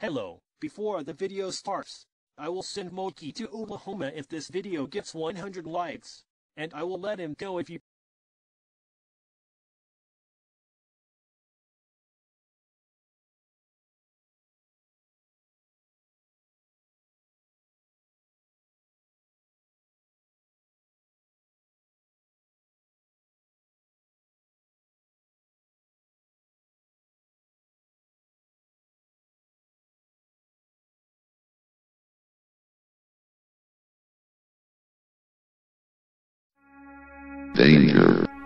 Hello, before the video starts, I will send Moki to Oklahoma if this video gets 100 likes, and I will let him go if you Danger.